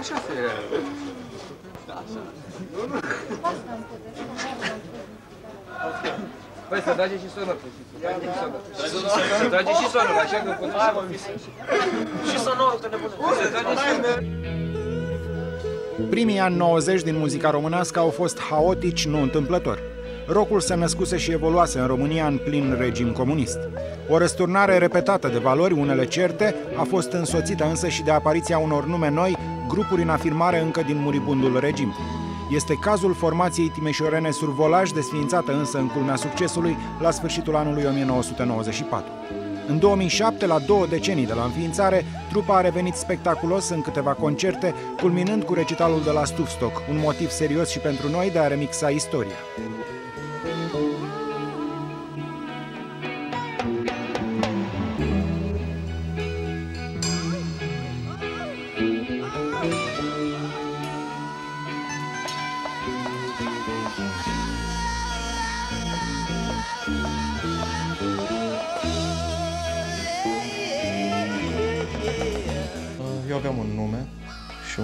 așa se Așa. Păi să trage și sonor, păi să trage și sonor, așa că putem să mă Și sonorul, că nebună. Să trage și sonor. Primii ani 90 din muzica românească au fost haotici, nu întâmplător. Rocul se născuse și evoluase în România în plin regim comunist. O răsturnare repetată de valori, unele certe, a fost însoțită însă și de apariția unor nume noi, grupuri în afirmare încă din muribundul regim. Este cazul formației timeșorene Survolaj, desființată însă în culmea succesului la sfârșitul anului 1994. În 2007, la două decenii de la înființare, trupa a revenit spectaculos în câteva concerte, culminând cu recitalul de la Stufstock, un motiv serios și pentru noi de a remixa istoria.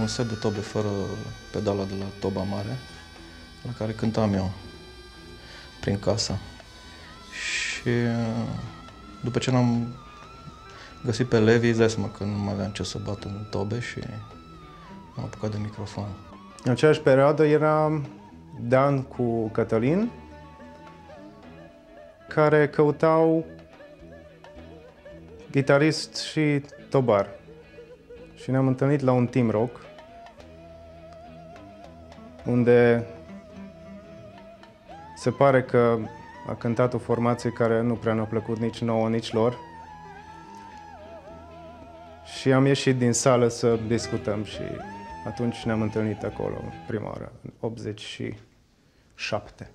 Un set de tobe fără pedala de la toba mare, la care cântam eu prin casa. Și după ce l-am găsit pe Levi, îți dai seama că nu mai aveam ce să bat în tobe și m-am apucat de microfon. În aceeași perioadă era Dan cu Cătălin, care căutau gitarist și tobar. Și ne-am întâlnit la un team rock, unde se pare că a cântat o formație care nu prea ne-a plăcut nici nouă, nici lor. Și am ieșit din sală să discutăm și atunci ne-am întâlnit acolo, prima oară, în 87.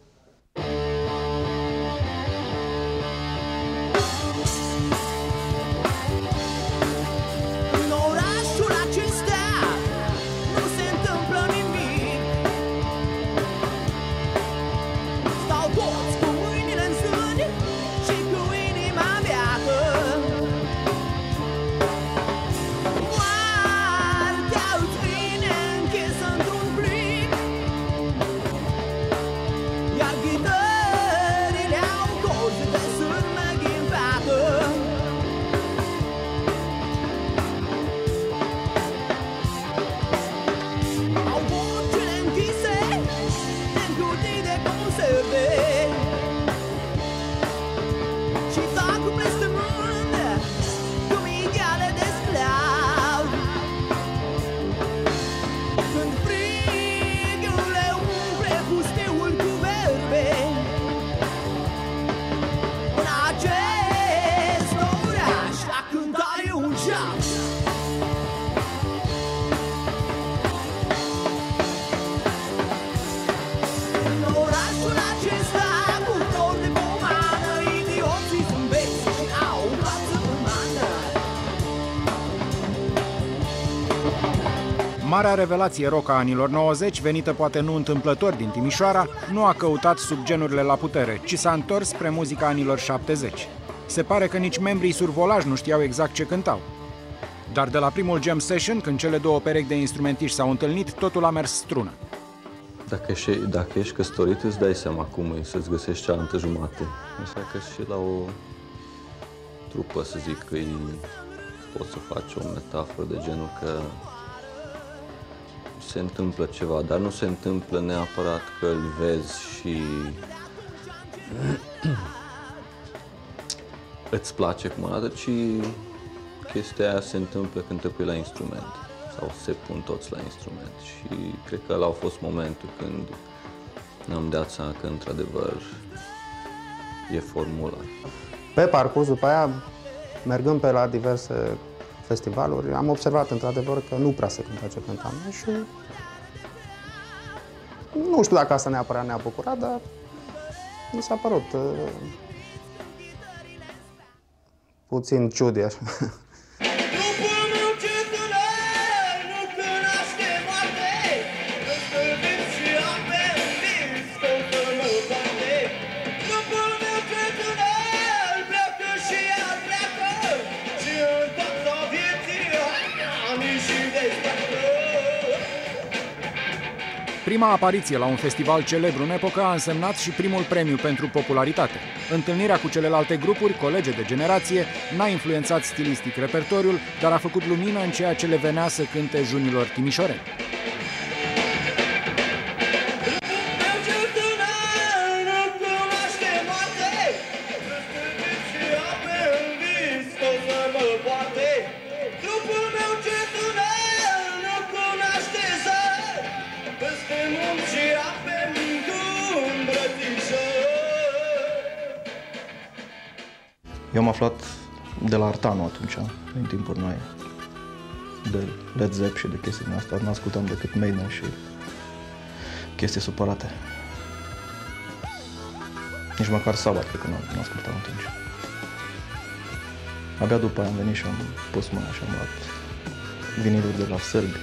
Marea revelație rock a anilor 90, venită poate nu întâmplător din Timișoara, nu a căutat subgenurile la putere, ci s-a întors spre muzica anilor 70. Se pare că nici membrii survolaj nu știau exact ce cântau. Dar de la primul jam session, când cele două perechi de instrumentiști s-au întâlnit, totul a mers strună. Dacă ești, dacă ești căsătorit, îți dai seama cum e să-ți găsești cealaltă jumate. Așa că și la o trupă, să zic, că poți să faci o metaforă de genul că se întâmplă ceva, dar nu se întâmplă neapărat că îl vezi și îți place cum arată, ci chestia aia se întâmplă când te pui la instrument sau se pun toți la instrument și cred că ăla a fost momentul când ne-am dat seama că într-adevăr e formula. Pe parcurs, după aia, mergând pe la diverse festivaluri, am observat într-adevăr că nu prea se cânta ce cântam noi și nu știu dacă asta neapărat ne-a bucurat, dar mi s-a părut uh, puțin ciudi așa. Prima apariție la un festival celebru în epocă a însemnat și primul premiu pentru popularitate. Întâlnirea cu celelalte grupuri, colege de generație, n-a influențat stilistic repertoriul, dar a făcut lumină în ceea ce le venea să cânte junilor timișoreni. Aflat de la Artanu atunci, în timpuri noi, de Led Zepp și de chestii din astea. N-ascultam decât Maiden și chestii supărate. Nici măcar Sabat, cred că nu nu ascultam atunci. Abia după aia am venit și am pus mâna și am luat viniluri de la sârbi,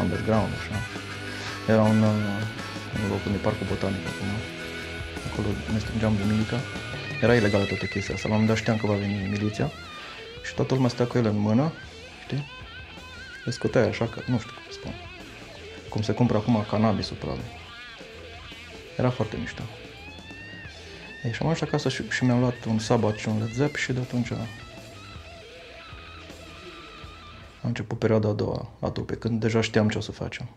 underground, așa. Era un, uh, un loc unde e parcul botanic acum. Acolo ne strângeam duminică. Era ilegală toată chestia asta. La un moment dat știam că va veni miliția și toată lumea stătea cu ele în mână, știi? Le scoteai așa că, nu știu cum să spun. Cum se cumpără acum cannabisul, probabil. Era foarte mișto. Ei, și am ajuns acasă și, și mi-am luat un sabat și un Led Zepp și de atunci a a început perioada a doua a trupei, când deja știam ce o să facem.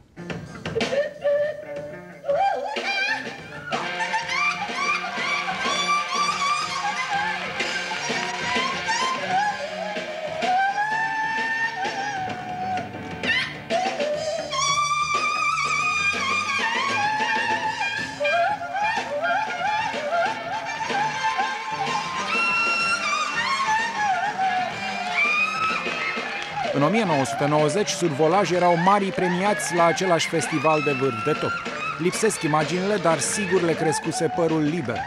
În 1990, survolaji erau mari premiați la același festival de vârf de top. Lipsesc imaginile, dar sigur le crescuse părul liber.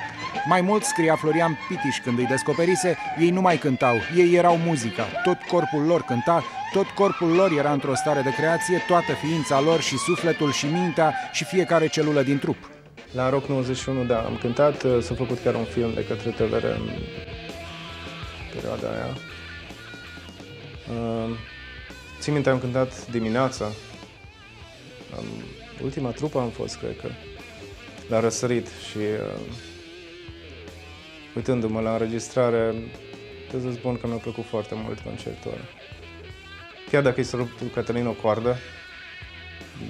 Mai mult, scria Florian Pitiș când îi descoperise, ei nu mai cântau, ei erau muzica, tot corpul lor cânta, tot corpul lor era într-o stare de creație, toată ființa lor și sufletul și mintea și fiecare celulă din trup. La Rock 91, da, am cântat, uh, s-a făcut chiar un film de către TVR în perioada aia. Uh, Țin minte, am cântat dimineața. Am, ultima trupă am fost, cred că, la răsărit și uh, uitându-mă la înregistrare, trebuie să spun că mi-a plăcut foarte mult concertul ăla. Chiar dacă i s-a rupt lui Cătălin o coardă,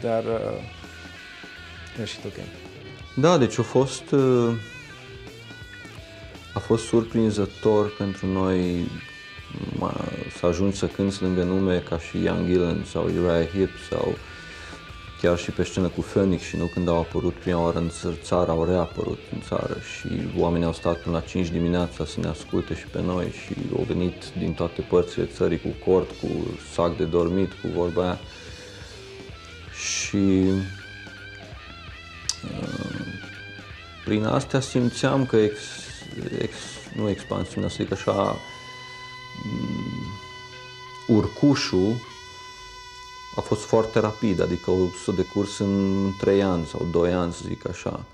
dar uh, e și ok. Da, deci a fost, uh, a fost surprinzător pentru noi ma- să ajungi să cânti lângă nume ca și Young Gillan sau Uriah Heep sau chiar și pe scenă cu Phoenix și nu când au apărut prima oară în țăr- țară, au reapărut în țară și oamenii au stat până la 5 dimineața să ne asculte și pe noi și au venit din toate părțile țării cu cort, cu sac de dormit, cu vorba aia. Și prin astea simțeam că ex, ex, nu expansiunea, să zic așa, m, urcușul a fost foarte rapid, adică o s-a decurs în 3 ani sau 2 ani, să zic așa.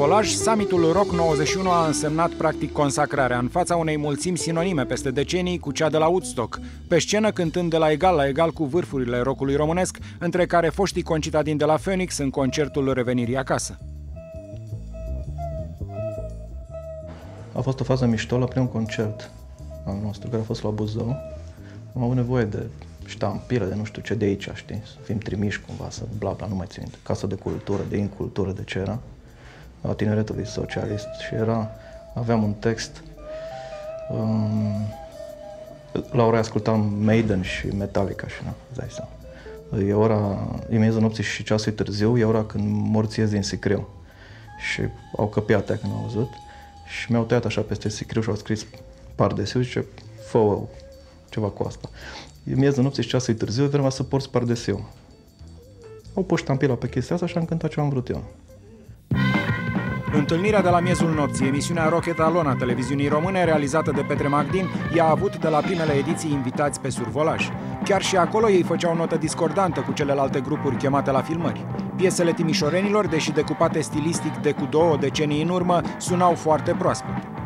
Pentru survolaj, summitul Rock 91 a însemnat practic consacrarea în fața unei mulțimi sinonime peste decenii cu cea de la Woodstock, pe scenă cântând de la egal la egal cu vârfurile rockului românesc, între care foștii concitadini de la Phoenix în concertul revenirii acasă. A fost o fază mișto la primul concert al nostru, care a fost la Buzău. Am avut nevoie de ștampile, de nu știu ce de aici, știi, să fim trimiși cumva, să bla bla, nu mai țin minte. Casă de cultură, de incultură, de ce era. La tineretului socialist și era, aveam un text um, la ora ascultam Maiden și Metallica și na, îți dai seama. E ora, e miezul nopții și ceasul e târziu, e ora când morții ies din sicriu. Și au căpiat aia când au văzut și mi-au tăiat așa peste sicriu și au scris pardesiu și zice, fă ceva cu asta. E miezul nopții și ceasul e târziu, e vremea să porți pardesiu. Au pus ștampila pe chestia asta și am cântat ce am vrut eu. Întâlnirea de la miezul nopții, emisiunea Rock Etalon a televiziunii române, realizată de Petre Magdin, i-a avut de la primele ediții invitați pe survolaj. Chiar și acolo ei făceau notă discordantă cu celelalte grupuri chemate la filmări. Piesele timișorenilor, deși decupate stilistic de cu două decenii în urmă, sunau foarte proaspăt.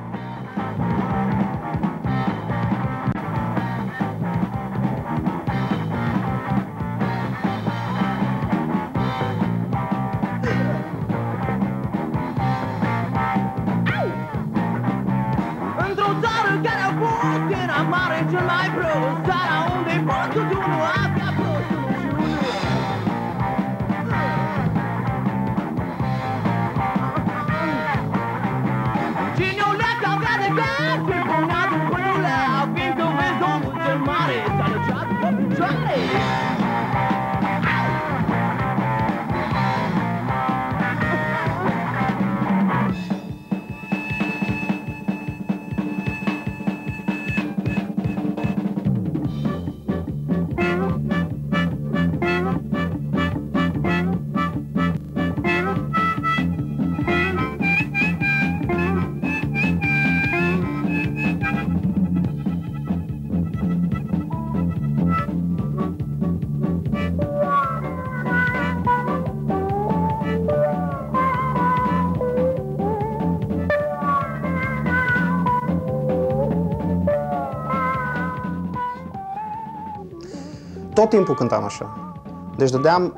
Tot timpul cântam așa. Deci dădeam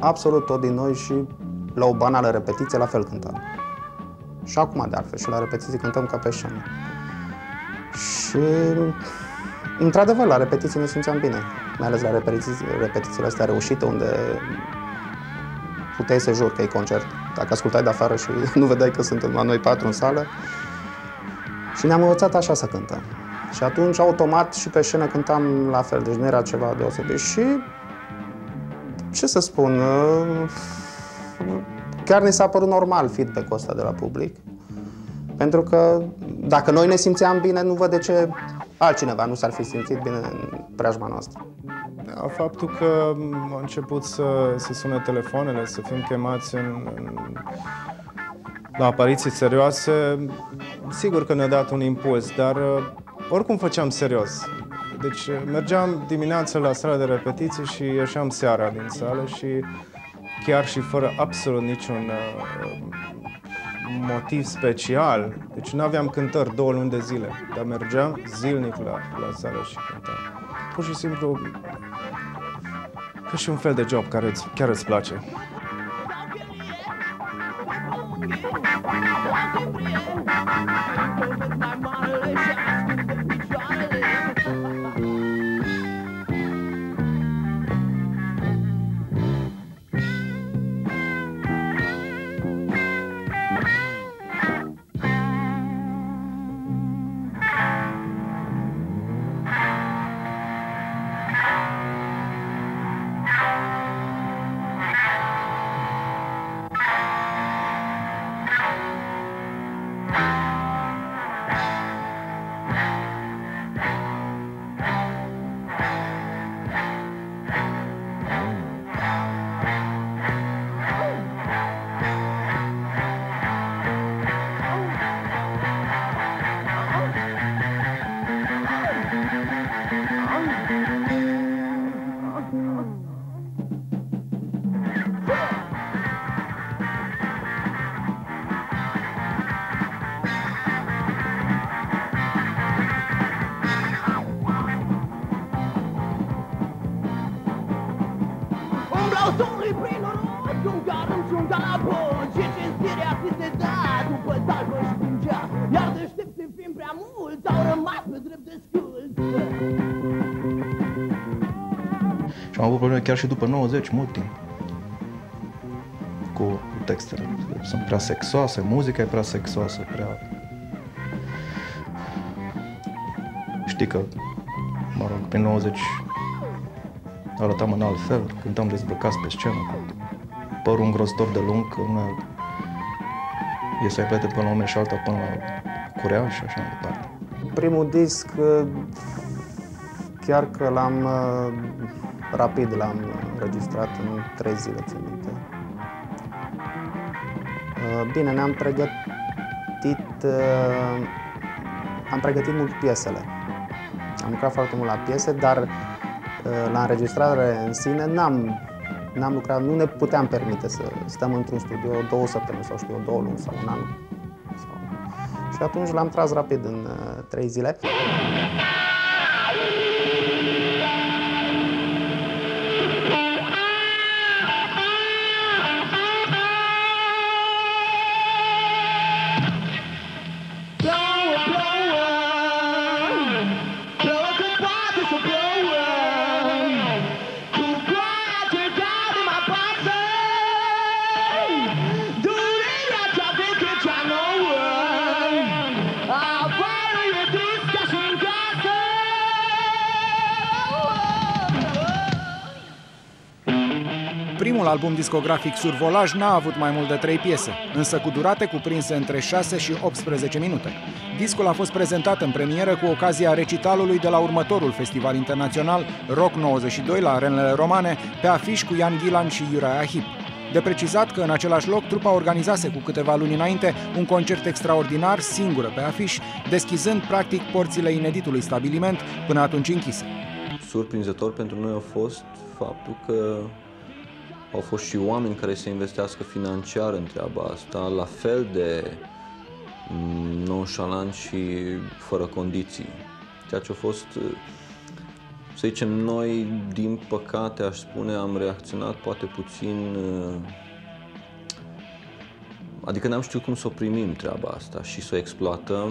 absolut tot din noi și la o banală repetiție la fel cântam. Și acum de altfel, și la repetiții cântăm ca pe scenă. Și într-adevăr, la repetiții ne simțeam bine. Mai ales la repetiții, repetițiile astea reușite, unde puteai să jur că e concert. Dacă ascultai de afară și nu vedeai că suntem la noi patru în sală. Și ne-am învățat așa să cântăm. Și atunci, automat, și pe scenă cântam la fel, deci nu era ceva deosebit. Și, ce să spun, uh, chiar ne s-a părut normal feedback-ul ăsta de la public. Pentru că dacă noi ne simțeam bine, nu văd de ce altcineva nu s-ar fi simțit bine în preajma noastră. Da, faptul că au început să se sune telefoanele, să fim chemați în, în, la apariții serioase, sigur că ne-a dat un impuls, dar uh, oricum făceam serios. Deci uh, mergeam dimineața la sala de repetiții și ieșeam seara din sală și chiar și fără absolut niciun uh, motiv special. Deci nu aveam cântări două luni de zile, dar mergeam zilnic la, la sală și cântam. Pur și simplu ca și un fel de job care îți, chiar îți place. Mai marele am avut probleme chiar și după 90, mult timp. Cu, cu textele. Sunt prea sexoase, muzica e prea sexoasă, prea... Știi că, mă rog, prin 90 arătam în alt fel, cântam dezbrăcați pe scenă, cu părul îngrozitor de lung, că una e să-i plete până la un moment și alta până la curea și așa mai departe. Primul disc, uh, chiar că l-am uh, rapid l-am înregistrat în trei zile, țin minte. Uh, Bine, ne-am pregătit, uh, am pregătit mult piesele. Am lucrat foarte mult la piese, dar uh, la înregistrare în sine n-am, n-am lucrat, nu ne puteam permite să stăm într-un studio două săptămâni sau știu eu, două luni sau un an. Sau... Și atunci l-am tras rapid în uh, trei zile. Primul album discografic Survolaj n-a avut mai mult de trei piese, însă cu durate cuprinse între 6 și 18 minute. Discul a fost prezentat în premieră cu ocazia recitalului de la următorul festival internațional Rock 92 la Arenele Romane, pe afiș cu Ian Ghilan și Iurea Ahip. De precizat că în același loc trupa organizase cu câteva luni înainte un concert extraordinar, singură pe afiș, deschizând practic porțile ineditului stabiliment, până atunci închise. Surprinzător pentru noi a fost faptul că au fost și oameni care să investească financiar în treaba asta, la fel de mm, nonșalant și fără condiții. Ceea ce a fost, uh, să zicem, noi, din păcate, aș spune, am reacționat poate puțin uh, Adică n-am știut cum să o primim treaba asta și să o exploatăm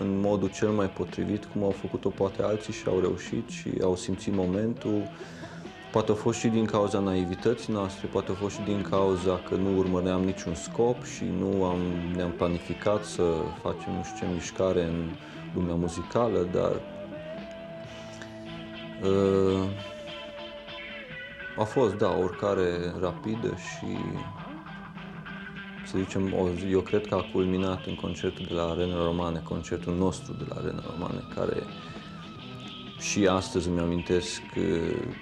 în modul cel mai potrivit, cum au făcut-o poate alții și au reușit și au simțit momentul. Poate a fost și din cauza naivității noastre, poate a fost și din cauza că nu urmăream niciun scop și nu am, ne-am planificat să facem nu știu ce mișcare în lumea muzicală, dar uh, a fost, da, o urcare rapidă și să zicem, o- eu cred că a culminat în concertul de la Arena Romane, concertul nostru de la Arena Romane, care și astăzi îmi amintesc uh,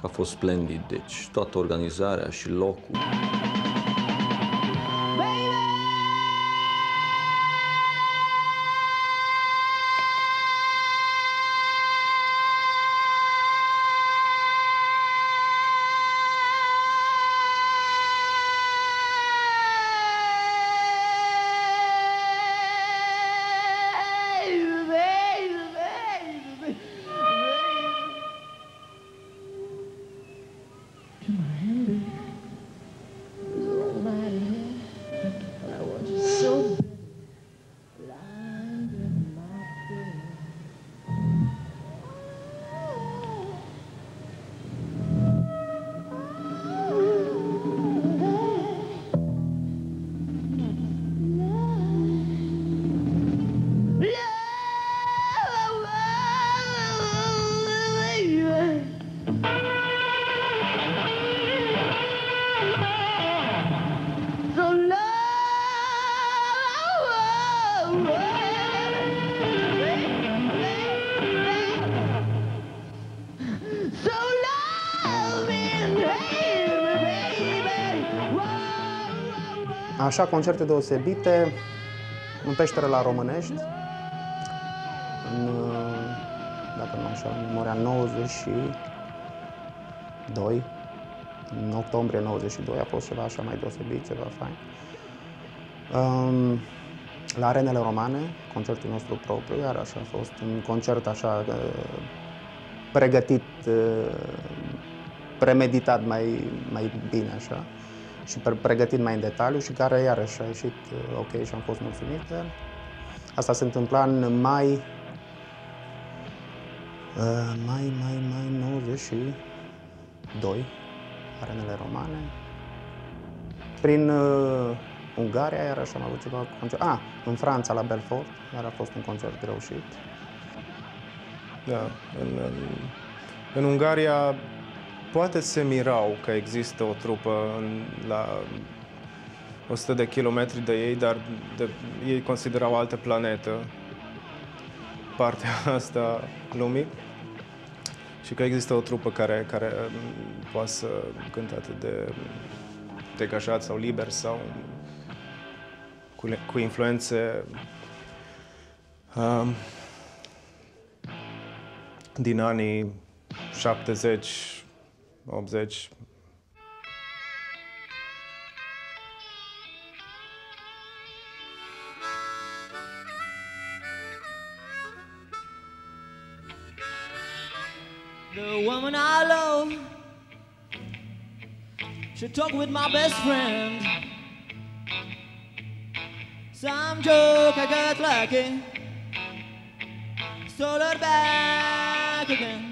că a fost splendid. Deci toată organizarea și locul. Așa, concerte deosebite în peșteră la Românești, în, dacă nu așa, în memoria 92, în octombrie 92 a fost ceva așa mai deosebit, ceva fain. Um, la Arenele Romane, concertul nostru propriu, iar așa a fost un concert așa uh, pregătit uh, premeditat mai, mai bine așa și pre- pregătit mai în detaliu și care iarăși a ieșit uh, ok și am fost mulțumit de el. Asta se întâmpla în mai, uh, mai, mai, mai 92, arenele romane. Prin uh, Ungaria, iarăși am avut ceva concert. Ah, în Franța, la Belfort, iar a fost un concert reușit. Da, în, în, în Ungaria poate se mirau că există o trupă în, la 100 de kilometri de ei, dar de, ei considerau altă planetă partea asta a lumii. Și că există o trupă care, care mm, poate să cânte atât de degajat sau liber sau cu, le- cu influențe um, din anii 70, 80. The woman I love, she talked with my best friend. Some joke I got lucky, stole her back again.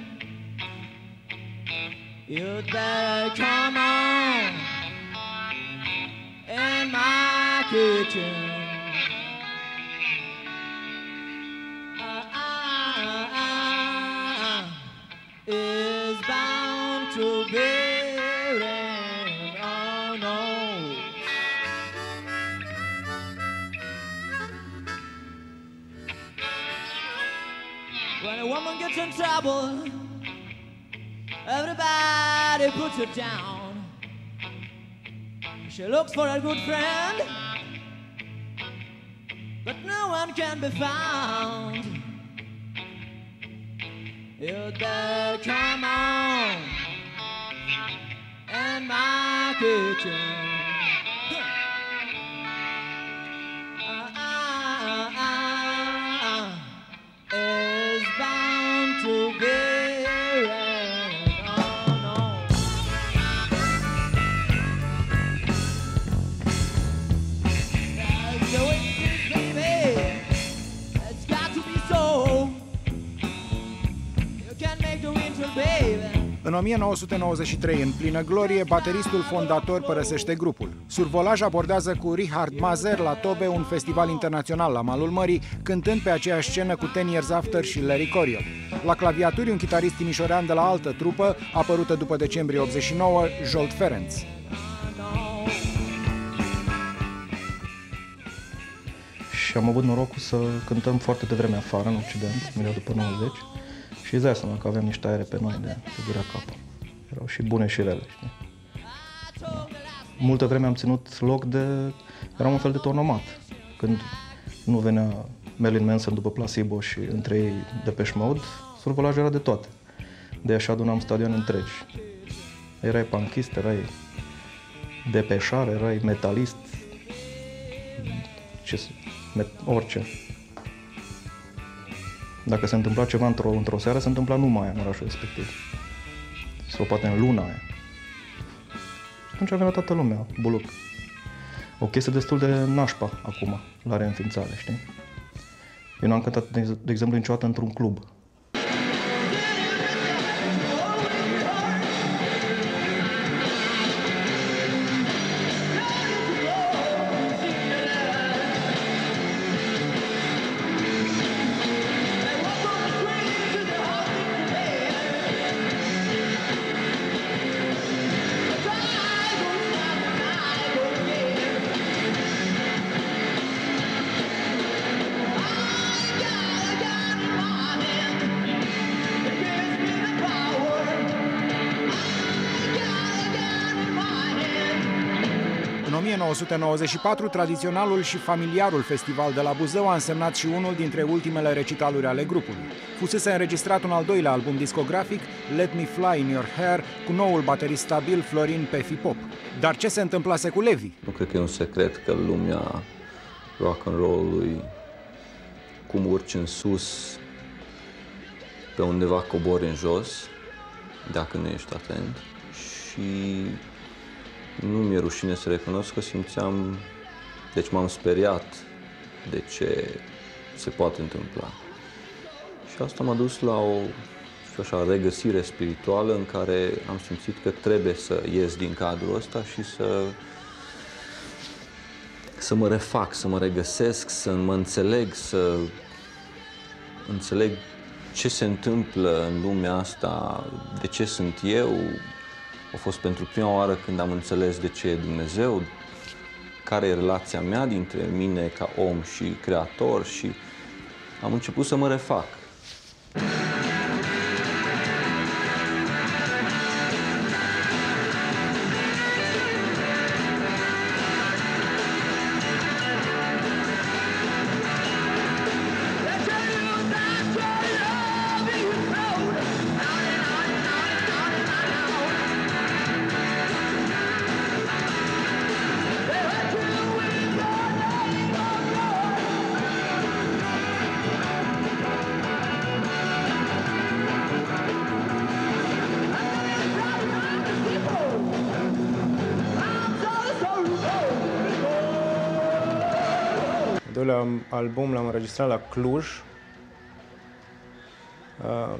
You'd better come on in my kitchen. Ah, ah, ah, is bound to be. When a woman gets in trouble, everybody puts her down. She looks for a good friend, but no one can be found. You'd better come on in my kitchen. În 1993, în plină glorie, bateristul fondator părăsește grupul. Survolaj abordează cu Richard Mazer la Tobe un festival internațional la malul mării, cântând pe aceeași scenă cu Ten Years After și Larry Coryell. La claviaturi, un chitarist timișorean de la altă trupă, apărută după decembrie 89, Jolt Ferenc. Și am avut norocul să cântăm foarte devreme afară, în Occident, imediat după 90. Și îți dai seama că aveam niște aere pe noi de să durea capul. Erau și bune și rele, știi? Multă vreme am ținut loc de... Eram un fel de tonomat. Când nu venea Marilyn Manson după Placebo și între ei Depeche Mode, survolajul era de toate. De așa adunam stadioane întregi. Erai punkist, erai depeșar, erai metalist, ce să, met- orice. Dacă se întâmpla ceva într-o, într-o seară, se întâmpla numai aia în orașul respectiv. Sau poate în luna aia. Și atunci venea toată lumea, buluc. O chestie destul de nașpa acum, la reînființare, știi? Eu n-am cântat, de, de exemplu, niciodată într-un club. 1994, tradiționalul și familiarul festival de la Buzău a însemnat și unul dintre ultimele recitaluri ale grupului. Fusese înregistrat un al doilea album discografic, Let Me Fly in Your Hair, cu noul baterist stabil Florin Pefi Pop. Dar ce se întâmplase cu Levi? Nu cred că e un secret că lumea rock and roll-ului, cum urci în sus, pe undeva cobori în jos, dacă nu ești atent. și nu mi-e rușine să recunosc că simțeam, deci m-am speriat de ce se poate întâmpla. Și asta m-a dus la o știu așa, regăsire spirituală în care am simțit că trebuie să ies din cadrul ăsta și să să mă refac, să mă regăsesc, să mă înțeleg, să înțeleg ce se întâmplă în lumea asta, de ce sunt eu. A fost pentru prima oară când am înțeles de ce e Dumnezeu, care e relația mea dintre mine ca om și creator și am început să mă refac. Album l-am înregistrat la Cluj. Uh,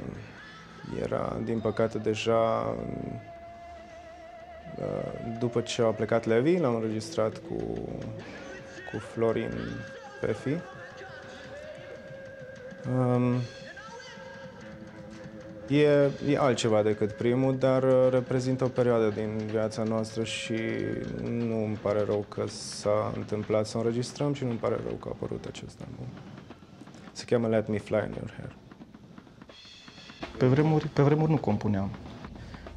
Era, din păcate, deja uh, după ce a plecat Levi, l-am înregistrat cu, cu Florin Pefi. Um, E, e altceva decât primul, dar uh, reprezintă o perioadă din viața noastră și nu îmi pare rău că s-a întâmplat să înregistrăm și nu îmi pare rău că a apărut acest album. Se cheamă Let Me Fly in Your Hair. Pe vremuri, pe vremuri nu compuneam.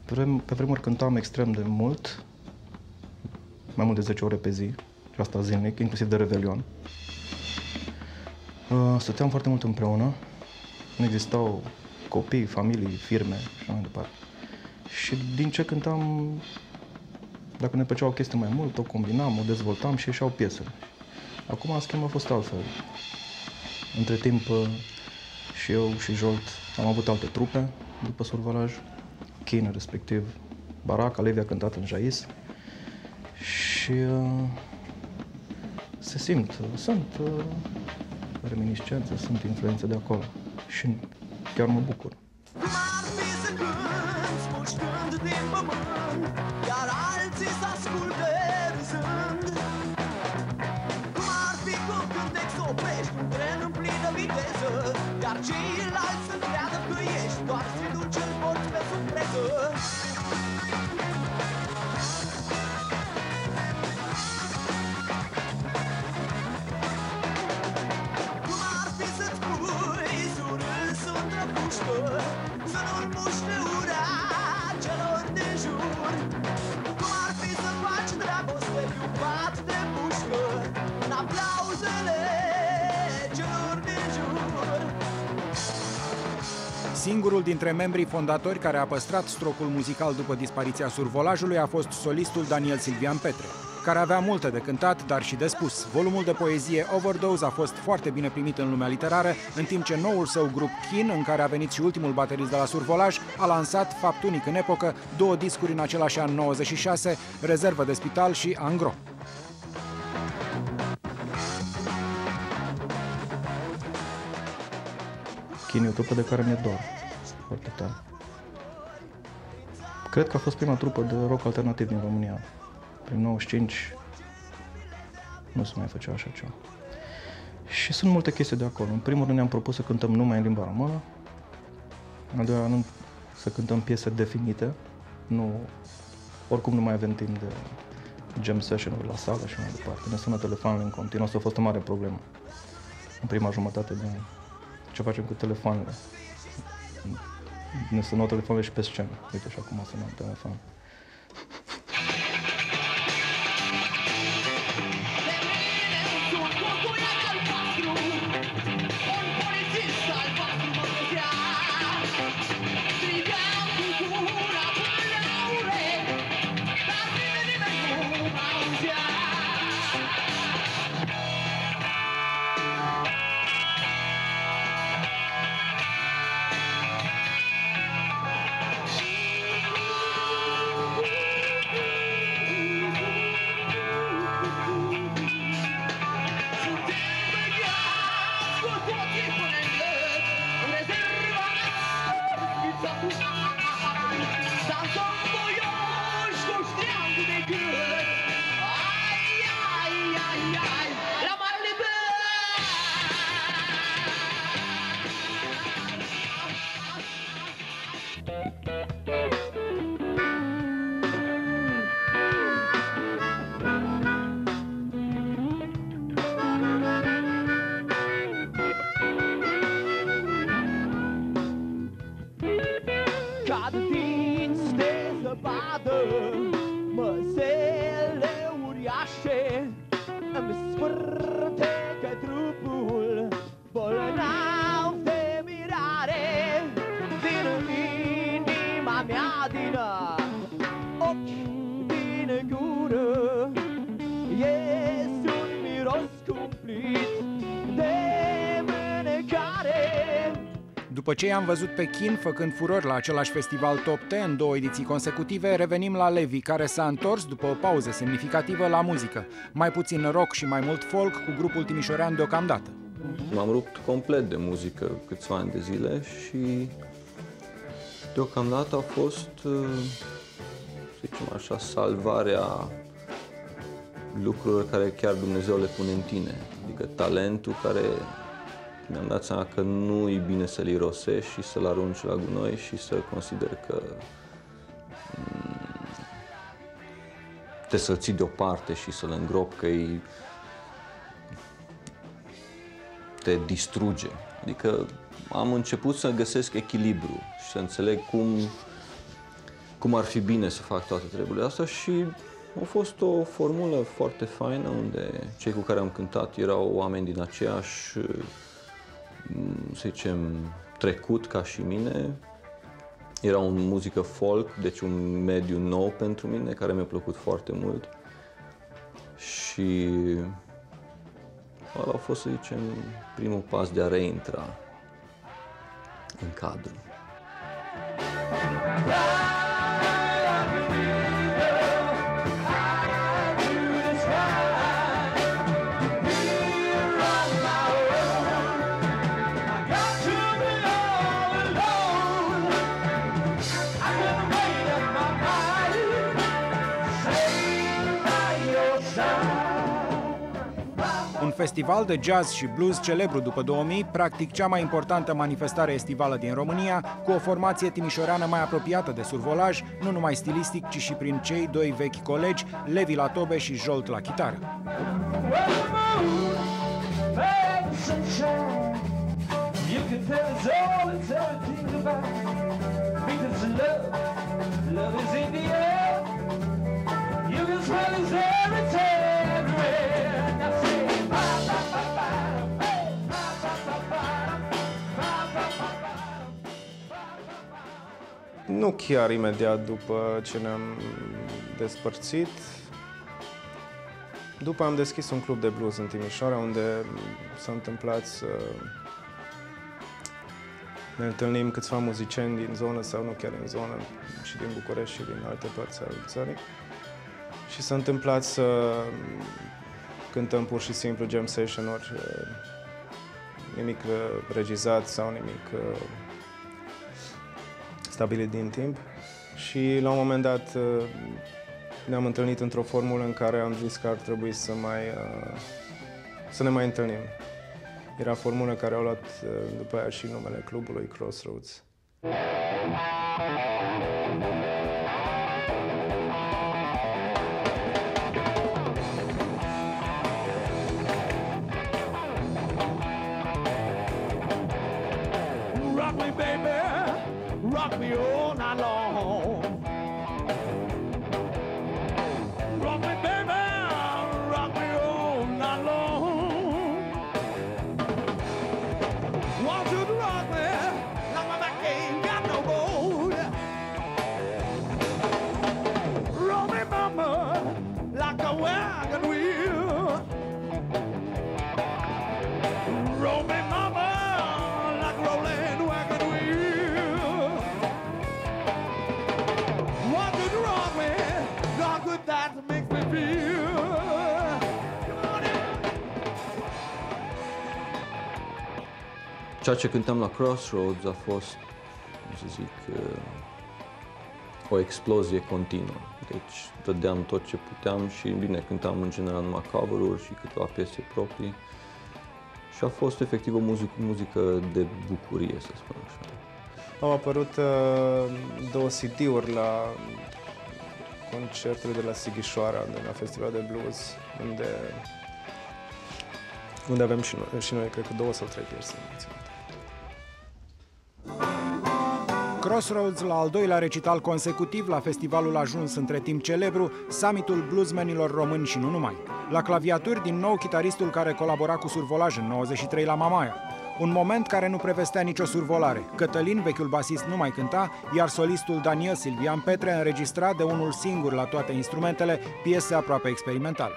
Pe, vrem, pe vremuri cântam extrem de mult, mai mult de 10 ore pe zi, și asta zilnic, inclusiv de Revelion. Uh, Stăteam foarte mult împreună, nu existau copii, familii, firme și așa mai departe. Și din ce cântam, dacă ne plăcea o chestie mai mult, o combinam, o dezvoltam și ieșeau piesele. Acum, în schimb, a fost altfel. Între timp, uh, și eu și Jolt am avut alte trupe după survolaj, Chin, respectiv Baraca, Levi a cântat în Jais și uh, se simt, uh, sunt uh, reminiscențe, sunt influențe de acolo și chiar mă bucur. Singurul dintre membrii fondatori care a păstrat strocul muzical după dispariția survolajului a fost solistul Daniel Silvian Petre, care avea multe de cântat, dar și de spus. Volumul de poezie Overdose a fost foarte bine primit în lumea literară, în timp ce noul său grup Kin, în care a venit și ultimul baterist de la survolaj, a lansat, fapt unic în epocă, două discuri în același an 96, Rezervă de spital și Angro. Chin e o trupă de care mi-e dor foarte tare. Cred că a fost prima trupă de rock alternativ din România. Prin 95 nu se mai făcea așa ceva. Și sunt multe chestii de acolo. În primul rând ne-am propus să cântăm numai în limba română. În al doilea rând să cântăm piese definite. Nu, oricum nu mai avem timp de jam session la sală și mai departe. Ne sună telefoanele în continuu. Asta a fost o mare problemă în prima jumătate de an. Ce facem cu telefoanele? Ne sunau telefoanele și pe scenă. Uite și acum sunăm telefon. După ce i-am văzut pe Chin făcând furori la același festival Top 10 în două ediții consecutive, revenim la Levi, care s-a întors după o pauză semnificativă la muzică. Mai puțin rock și mai mult folk cu grupul timișorean deocamdată. M-am rupt complet de muzică câțiva ani de zile și deocamdată a fost, uh, să zicem așa, salvarea lucrurilor care chiar Dumnezeu le pune în tine. Adică talentul care mi-am dat seama că nu e bine să-l irosești și să-l arunci la gunoi și să consider că mm, te să-l ții deoparte și să-l îngrop că e te distruge. Adică am început să găsesc echilibru și să înțeleg cum, cum ar fi bine să fac toate treburile astea și a fost o formulă foarte faină unde cei cu care am cântat erau oameni din aceeași, să zicem, trecut ca și mine. Era o muzică folk, deci un mediu nou pentru mine, care mi-a plăcut foarte mult. Și ăla a fost, să zicem, primul pas de a reintra în cadru. Un festival de jazz și blues celebru după 2000, practic cea mai importantă manifestare estivală din România, cu o formație timișoreană mai apropiată de survolaj, nu numai stilistic, ci și prin cei doi vechi colegi, Levi la tobe și Jolt la chitară. You can tell us all it's everything about because love, love is in the air. Nu chiar imediat după ce ne-am despărțit. După am deschis un club de blues în Timișoara, unde s-a întâmplat să ne întâlnim câțiva muzicieni din zonă sau nu chiar din zonă, și din București și din alte părți ale țării. Și s-a întâmplat să cântăm pur și simplu jam session-uri, uh, nimic uh, regizat sau nimic uh, stabilit din timp. Și la un moment dat uh, ne-am întâlnit într-o formulă în care am zis că ar trebui să mai uh, să ne mai întâlnim. Era formulă care a luat uh, după aia și numele clubului Crossroads. Rock me, baby, rock me all night long. Ceea ce cântam la Crossroads a fost, cum să zic, uh, o explozie continuă. Deci dădeam tot ce puteam și bine, cântam în general numai cover-uri și câteva piese proprii. Și a fost efectiv o muzică, muzică de bucurie, să spun așa. Au apărut uh, două CD-uri la concertele de la Sighișoara, de la Festival de Blues, unde, unde avem și noi, și noi, cred că două sau trei piese. Crossroads, la al doilea recital consecutiv la festivalul ajuns între timp celebru, summitul bluesmenilor români și nu numai. La claviaturi, din nou, chitaristul care colabora cu survolaj în 93 la Mamaia. Un moment care nu prevestea nicio survolare. Cătălin, vechiul basist, nu mai cânta, iar solistul Daniel Silvian Petre înregistra de unul singur la toate instrumentele piese aproape experimentale.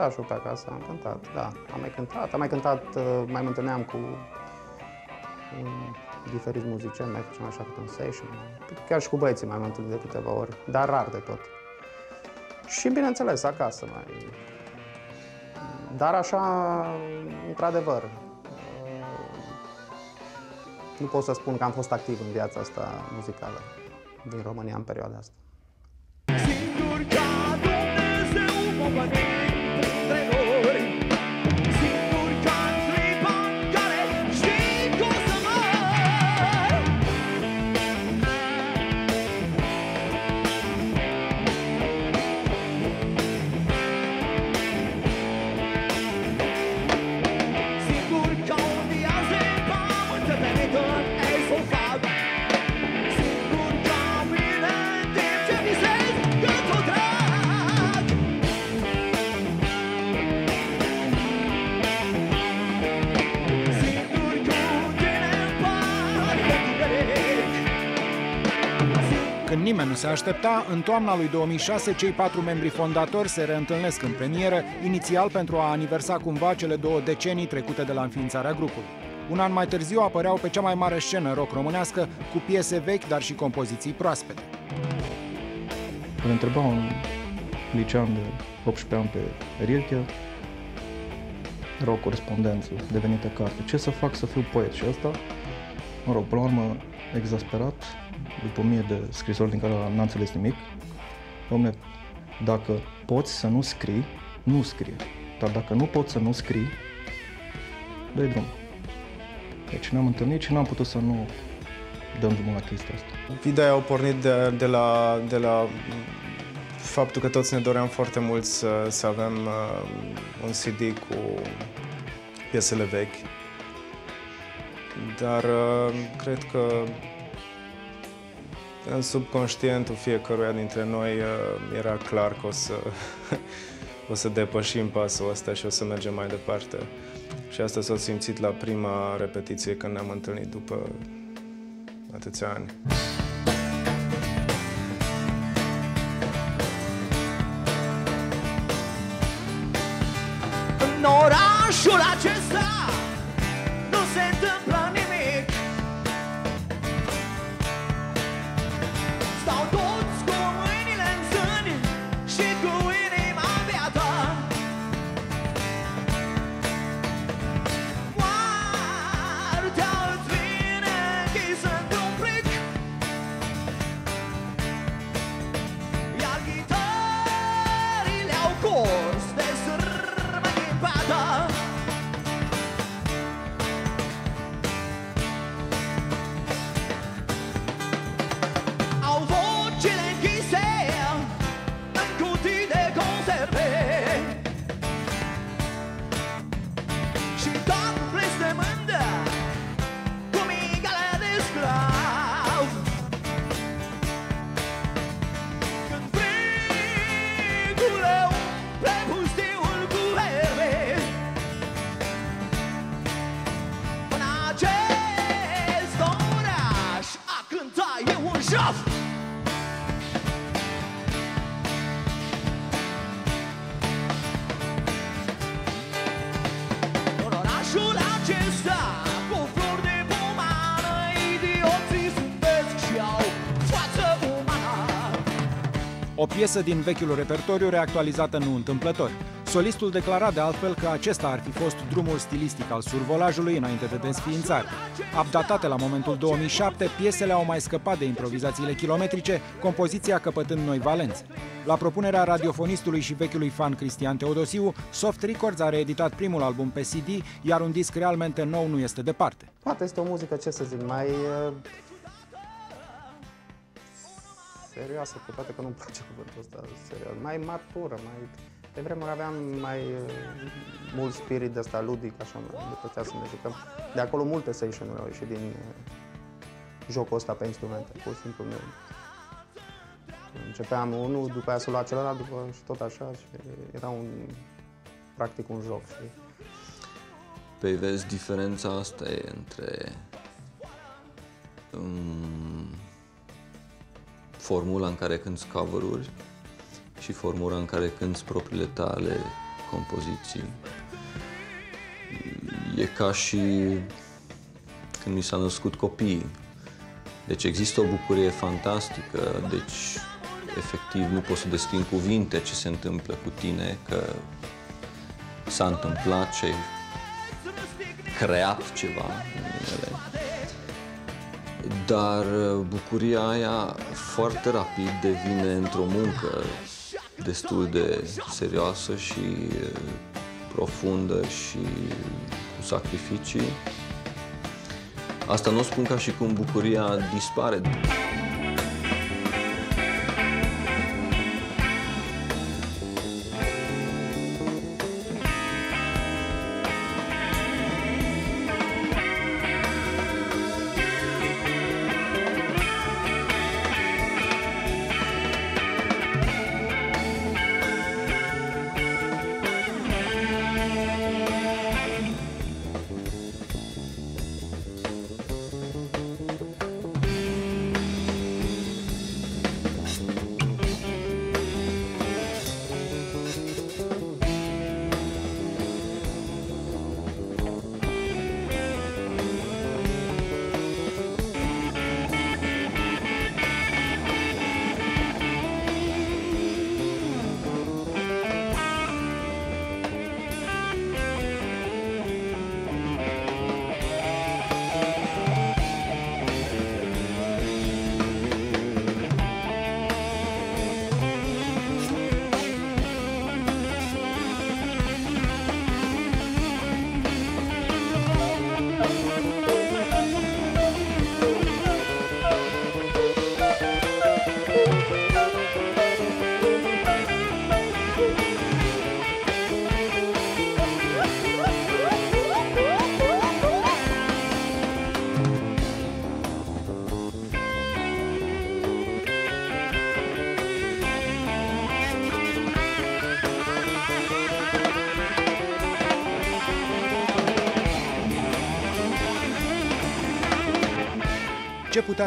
Cântat și eu pe acasă, am cântat, da. Am mai cântat, am mai cântat, uh, mai mă întâlneam cu um, diferiți muzicieni, mai făceam așa câte un session. Chiar și cu băieții mai am întâlnit de câteva ori, dar rar de tot. Și bineînțeles, acasă mai... Dar așa, într-adevăr, uh, nu pot să spun că am fost activ în viața asta muzicală din România în perioada asta. Singur ca Dumnezeu Când nimeni nu se aștepta, în toamna lui 2006, cei patru membri fondatori se reîntâlnesc în premieră, inițial pentru a aniversa cumva cele două decenii trecute de la înființarea grupului. Un an mai târziu apăreau pe cea mai mare scenă rock românească, cu piese vechi, dar și compoziții proaspete. Îl întreba un licean de 18 ani pe Rilke, era o corespondență devenită carte. Ce să fac să fiu poet? Și asta, mă rog, până la urmă, exasperat, după mie de scrisori din care n-a înțeles nimic, domne, dacă poți să nu scrii, nu scrie. Dar dacă nu poți să nu scrii, dă drum. Deci ne-am întâlnit și n-am putut să nu dăm drumul la chestia asta. Ideea au pornit de, de, la, de la faptul că toți ne doream foarte mult să, să avem uh, un CD cu piesele vechi. Dar uh, cred că în subconștientul fiecăruia dintre noi uh, era clar că o să, o să depășim pasul ăsta și o să mergem mai departe. Și asta s-a simțit la prima repetiție când ne-am întâlnit după atâția ani. În orașul acesta piesă din vechiul repertoriu reactualizată nu întâmplător. Solistul declara de altfel că acesta ar fi fost drumul stilistic al survolajului înainte de desființare. Updatate la momentul 2007, piesele au mai scăpat de improvizațiile kilometrice, compoziția căpătând noi valențe. La propunerea radiofonistului și vechiului fan Cristian Teodosiu, Soft Records a reeditat primul album pe CD, iar un disc realmente nou nu este departe. Poate este o muzică, ce să zic, mai... uh, serioasă, cu toate că nu-mi place cuvântul ăsta, serios, mai matură, mai... Pe vremuri aveam mai uh, mult spirit de ăsta ludic, așa, de plăcea să ne jucăm. De acolo multe session-uri au ieșit din uh, jocul ăsta pe instrumente, pur și simplu nu. Începeam unul, după aia să lua celălalt, după și tot așa, și era un, practic un joc, știi? Păi vezi, diferența asta e între um, formula în care cânti cover și formula în care cânti propriile tale compoziții. E ca și când mi s-a născut copiii. Deci există o bucurie fantastică, deci efectiv nu poți să descrii în cuvinte ce se întâmplă cu tine, că s-a întâmplat ce ai creat ceva în ele. Dar uh, bucuria aia foarte rapid devine într-o muncă destul de serioasă și uh, profundă și cu sacrificii. Asta nu o spun ca și cum bucuria dispare.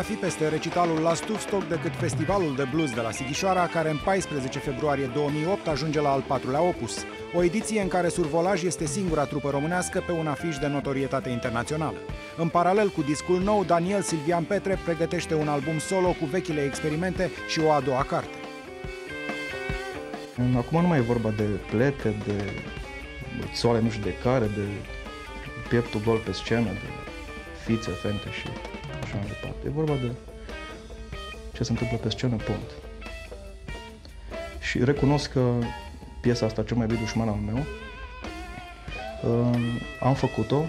Fi peste recitalul la Stufstock decât festivalul de blues de la Sighișoara, care în 14 februarie 2008 ajunge la al patrulea opus, o ediție în care Survolaj este singura trupă românească pe un afiș de notorietate internațională. În paralel cu discul nou, Daniel Silvian Petre pregătește un album solo cu vechile experimente și o a doua carte. Acum nu mai e vorba de plete, de soale nu știu de care, de pieptul gol pe scenă, de fițe, fente și așa mai departe. E vorba de ce se întâmplă pe scenă, punct. Și recunosc că piesa asta, cel mai iubit dușman al meu, uh, am făcut-o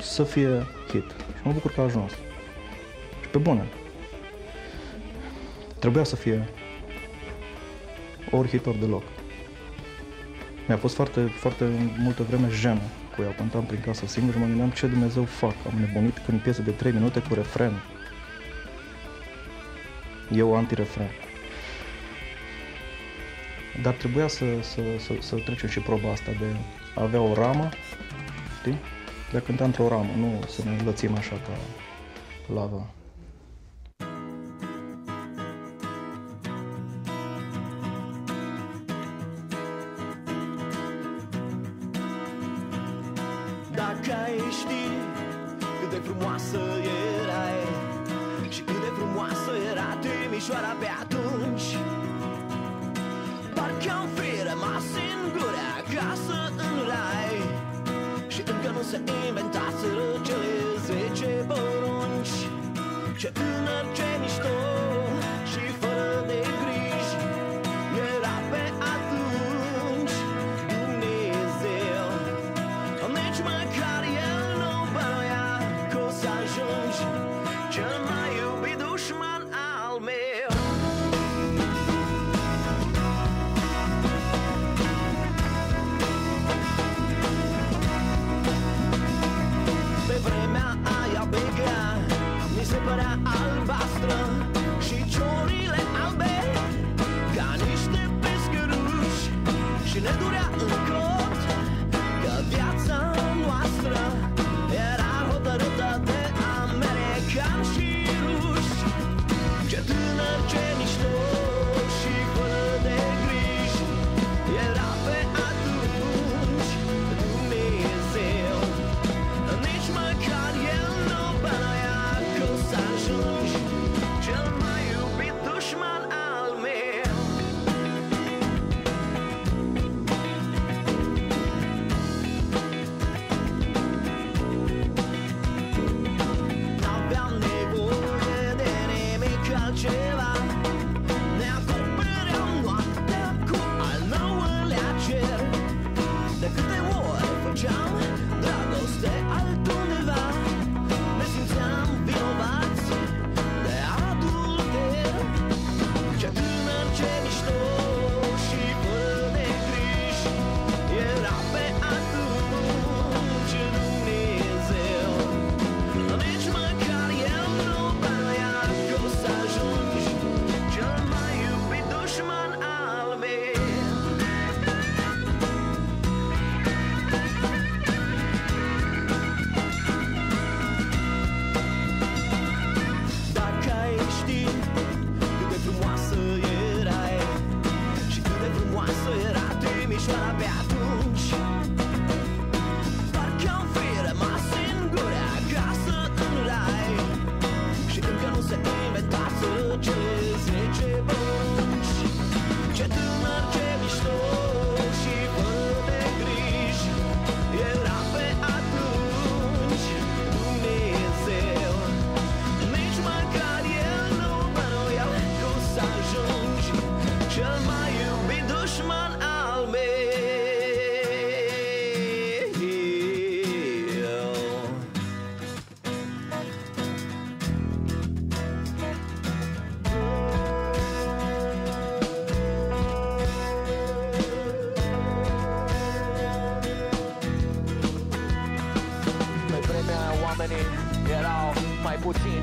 să fie hit. Și mă bucur că a ajuns. Și pe bune. Trebuia să fie ori hit, ori deloc. Mi-a fost foarte, foarte multă vreme jenă cu ea. Cântam prin casă singur și mă gândeam ce Dumnezeu fac. Am nebunit când piesă de 3 minute cu refren. Eu anti-refren. Dar trebuia să, să, să, să trecem și proba asta de a avea o ramă, știi? De a cânta într-o ramă, nu să ne înlățim așa ca lava.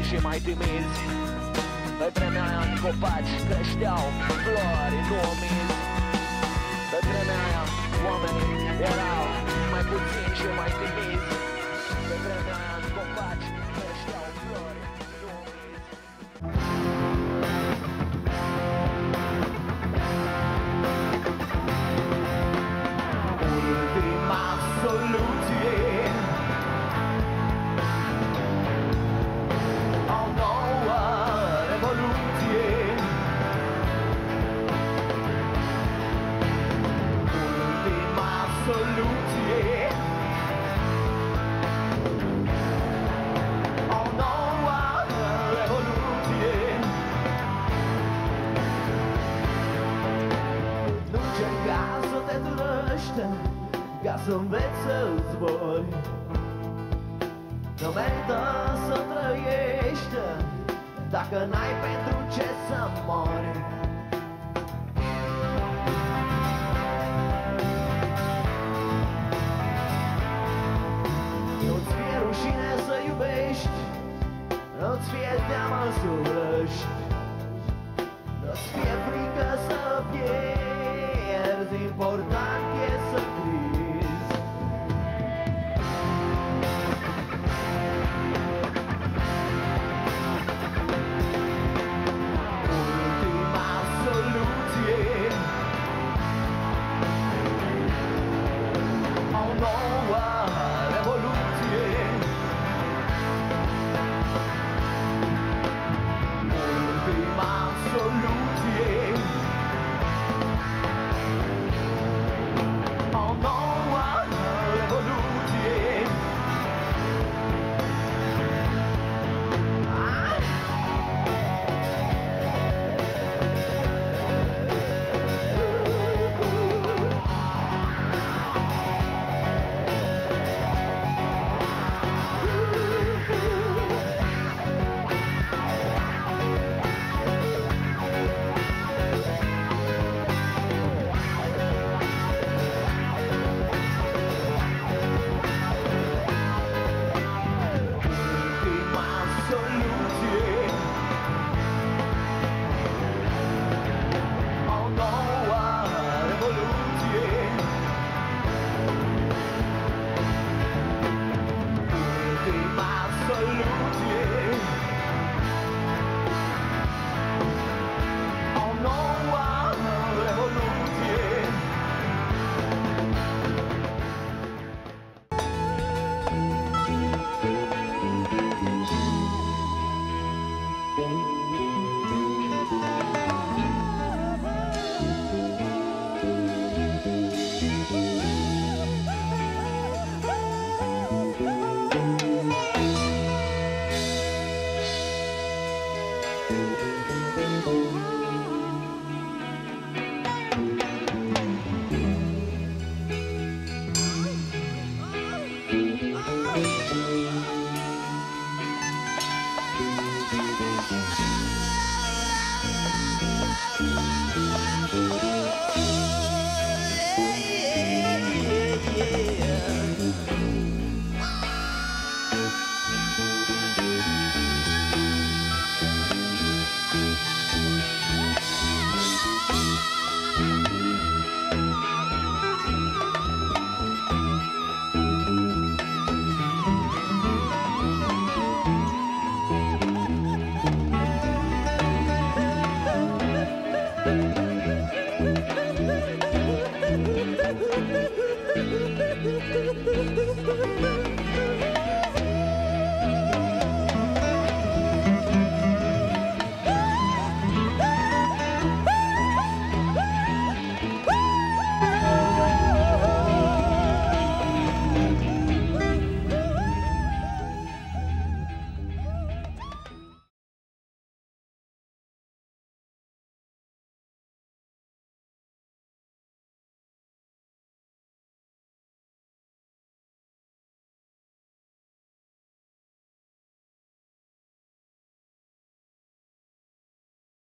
și mai timizi. Pe vremea aia în copaci creșteau flori nu omizi Pe vremea aia oamenii erau mai puțini și mai timizi.